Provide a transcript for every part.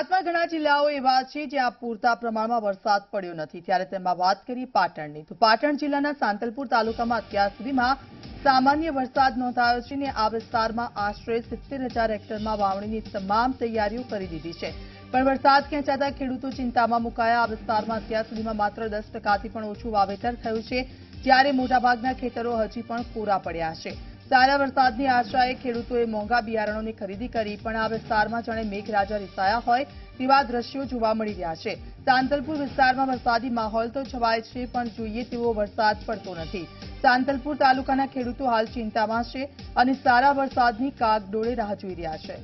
ગુજરાતમાં ઘણા જિલ્લાઓ એવા છે જ્યાં પૂરતા પ્રમાણમાં વરસાદ પડ્યો નથી. ત્યારે તેમાં વાત કરી પાટણની. તો પાટણ જિલ્લાના સાંતલપુર તાલુકામાં અત્યાર સુધીમાં સામાન્ય વરસાદ નોંધાયો છે અને આ વિસ્તારમાં આશરે સિત્તેર હજાર હેક્ટરમાં વાવણીની તમામ તૈયારીઓ કરી દીધી છે. પણ વરસાદ ખેંચાતા ખેડૂતો ચિંતામાં મુકાયા. આ વિસ્તારમાં અત્યાર સુધીમાં માત્ર દસ ટકાથી પણ ઓછું વાવેતર થયું છે. જ્યારે મોટાભાગના ખેતરો હજી પણ કોરા પડ્યા છે. સારા વરસાદની આશાએ ખેડૂતોએ મોંઘા બિયારણોની ખરીદી કરી, પણ આ વિસ્તારમાં જાણે મેઘરાજા રિસાયા હોય તેવા દ્રશ્યો જોવા મળી રહ્યા છે. સાંતલપુર વિસ્તારમાં વરસાદી માહોલ તો છવાય છે, પણ જોઈએ તેવો વરસાદ પડતો નથી. સાંતલપુર તાલુકાના ખેડૂતો હાલ ચિંતામાં છે અને સારા વરસાદની કાગડોળે રાહ જોઈ રહ્યા છે.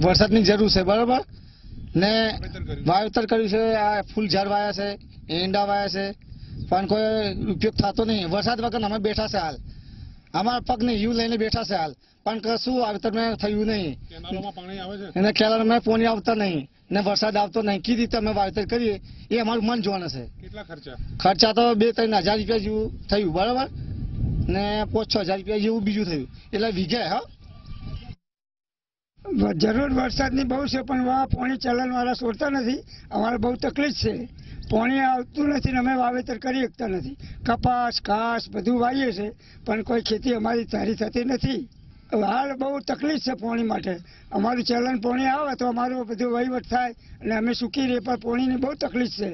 વરસાદની જરૂર છે બરાબર? ને વાવેતર કર્યું છે. આ ફૂલ ઝાડ વાયા છે એંડા વાયા છે પણ કોઈ ઉપયોગ થતો નહીં. વરસાદ વગર અમે બેઠા છે હાલ. અમારા પગને યુ લઈને બેઠા છે હાલ. પણ કશું વાવેતર મેં થયું નહીં. અને છે? પોણી આવતા નહીં. ને વરસાદ આવતો નહીં. કીધી રીતે અમે વાવેતર કરીએ એ અમારું મન જોવાનું છે. કેટલા ખર્ચા? ખર્ચા તો બે ત્રણ હજાર રૂપિયા જેવું થયું બરાબર? ને પાંચ છ હજાર રૂપિયા જેવું બીજું થયું. એટલે વીઘે હા. જરૂર વરસાદની બહુ છે પણ વા પાણી ચલણવાળા છોડતા નથી. અમારે બહુ તકલીફ છે. પાણી આવતું નથી ને અમે વાવેતર કરી શકતા નથી. કપાસ ઘાસ બધું વાવીએ છે પણ કોઈ ખેતી અમારી સારી થતી નથી. હાલ બહુ તકલીફ છે પાણી માટે. અમારું ચલણ પાણી આવે તો અમારું બધું વહીવટ થાય અને અમે સૂકી રહીએ પણ પાણીની બહુ તકલીફ છે.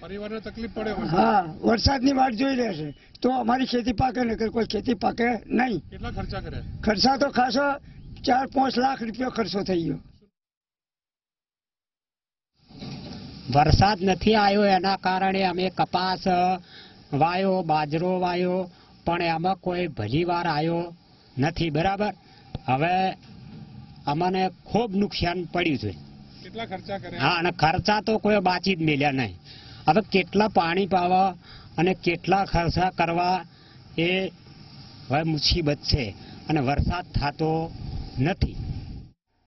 પરિવારને તકલીફ પડે હા વરસાદની વાટ જોઈ રહ્યા છે. તો અમારી ખેતી પાકે ને કોઈ ખેતી પાકે નહીં. કેટલા ખર્ચા કર્યા? ખર્ચા તો ખાસો ચાર પાંચ લાખ રૂપિયા ખર્ચો થઈ ગયો. વરસાદ નથી આવ્યો એના કારણે અમે કપાસ વાયો બાજરો વાયો પણ એમાં કોઈ ભલી વાર આવ્યો નથી બરાબર? હવે અમને ખૂબ નુકસાન પડ્યું છે. કેટલા ખર્ચા કર્યા? હા અને ખર્ચા તો કોઈ બાચી જ મેલ્યા નહીં. હવે કેટલા પાણી પાવા અને કેટલા ખર્ચા કરવા એ હવે મુસીબત છે. અને વરસાદ થતો નથી.